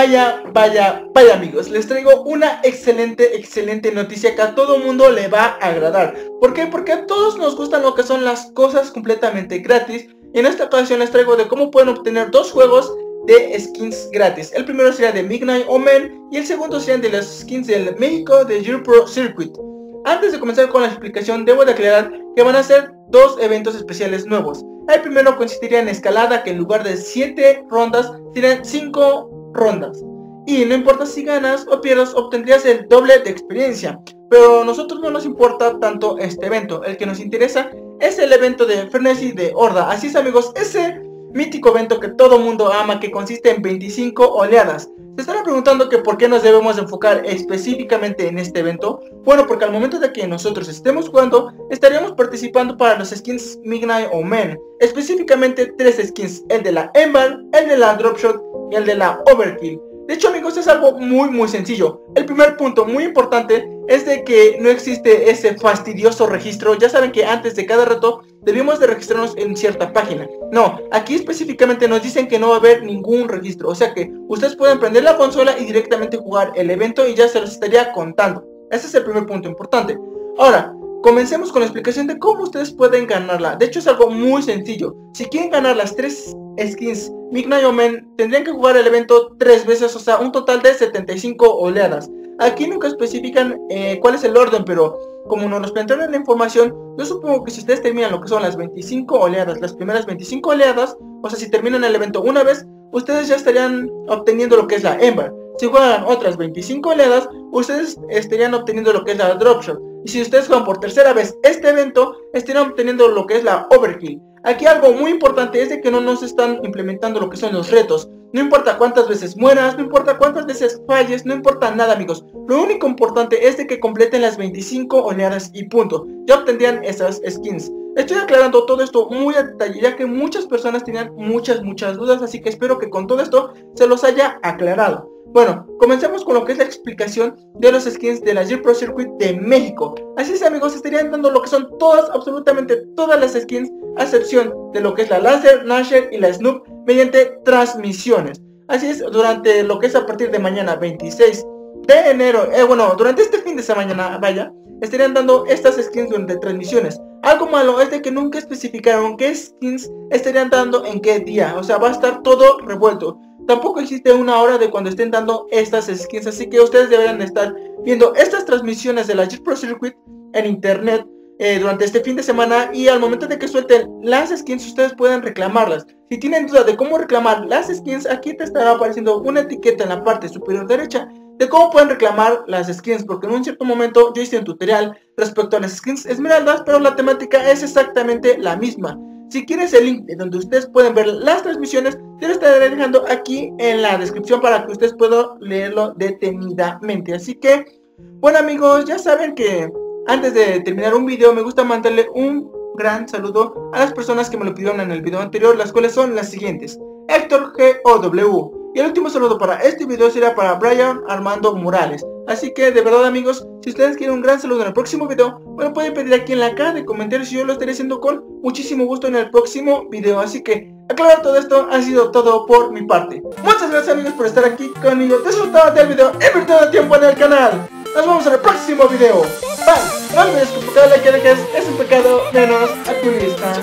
Vaya, vaya, vaya amigos, les traigo una excelente, excelente noticia que a todo mundo le va a agradar. ¿Por qué? Porque a todos nos gustan lo que son las cosas completamente gratis. Y en esta ocasión les traigo de cómo pueden obtener dos juegos de skins gratis. El primero sería de Midnight Omen y el segundo serían de las skins del México de Pro Circuit. Antes de comenzar con la explicación, debo de aclarar que van a ser dos eventos especiales nuevos. El primero consistiría en escalada, que en lugar de 7 rondas, serían 5 rondas. Y no importa si ganas o pierdas, obtendrías el doble de experiencia. Pero a nosotros no nos importa tanto este evento. El que nos interesa es el evento de Frenesy de Horda. Así es amigos, ese mítico evento que todo mundo ama que consiste en 25 oleadas. Se estarán preguntando que por qué nos debemos enfocar específicamente en este evento. Bueno, porque al momento de que nosotros estemos jugando, estaríamos participando para los skins Midnight o Men. Específicamente tres skins, el de la Ember, el de la Dropshot y el de la Overkill. De hecho amigos es algo muy muy sencillo. El primer punto muy importante es de que no existe ese fastidioso registro. Ya saben que antes de cada reto debemos de registrarnos en cierta página. No, aquí específicamente nos dicen que no va a haber ningún registro. O sea que ustedes pueden prender la consola y directamente jugar el evento y ya se los estaría contando. Ese es el primer punto importante. Ahora, comencemos con la explicación de cómo ustedes pueden ganarla. De hecho es algo muy sencillo. Si quieren ganar las tres skins Midnight Omen tendrían que jugar el evento tres veces, o sea, un total de 75 oleadas. Aquí nunca especifican eh, cuál es el orden, pero como no nos plantearon la información, yo supongo que si ustedes terminan lo que son las 25 oleadas, las primeras 25 oleadas, o sea, si terminan el evento una vez, ustedes ya estarían obteniendo lo que es la Ember. Si juegan otras 25 oleadas, ustedes estarían obteniendo lo que es la Dropshot. Y si ustedes juegan por tercera vez este evento, estarían obteniendo lo que es la Overkill. Aquí algo muy importante es de que no nos están implementando lo que son los retos. No importa cuántas veces mueras, no importa cuántas veces falles, no importa nada amigos. Lo único importante es de que completen las 25 oleadas y punto. Ya obtendrían esas skins. Estoy aclarando todo esto muy a detalle ya que muchas personas tenían muchas muchas dudas así que espero que con todo esto se los haya aclarado. Bueno, comencemos con lo que es la explicación de los skins de la G Pro Circuit de México. Así es amigos, estarían dando lo que son todas, absolutamente todas las skins, a excepción de lo que es la Lancer, Nasher y la Snoop, mediante transmisiones. Así es, durante lo que es a partir de mañana 26 de enero, eh, bueno, durante este fin de semana, vaya, estarían dando estas skins durante transmisiones. Algo malo es de que nunca especificaron qué skins estarían dando en qué día, o sea, va a estar todo revuelto. Tampoco existe una hora de cuando estén dando estas skins, así que ustedes deberían estar viendo estas transmisiones de la Jet Pro Circuit en internet eh, durante este fin de semana y al momento de que suelten las skins ustedes pueden reclamarlas. Si tienen duda de cómo reclamar las skins, aquí te estará apareciendo una etiqueta en la parte superior derecha de cómo pueden reclamar las skins, porque en un cierto momento yo hice un tutorial respecto a las skins esmeraldas, pero la temática es exactamente la misma. Si quieres el link de donde ustedes pueden ver las transmisiones, te lo estaré dejando aquí en la descripción para que ustedes puedan leerlo detenidamente. Así que, bueno amigos, ya saben que antes de terminar un video me gusta mandarle un gran saludo a las personas que me lo pidieron en el video anterior, las cuales son las siguientes. Héctor GOW, y el último saludo para este video será para Brian Armando Morales. Así que de verdad amigos, si ustedes quieren un gran saludo en el próximo video, me lo pueden pedir aquí en la caja de comentarios y yo lo estaré haciendo con muchísimo gusto en el próximo video. Así que, aclarar todo esto, ha sido todo por mi parte. Muchas gracias amigos por estar aquí conmigo, disfrutado del video, he perdido tiempo en el canal. Nos vemos en el próximo video. Bye. No olvides que like que dejes es un pecado menos activista.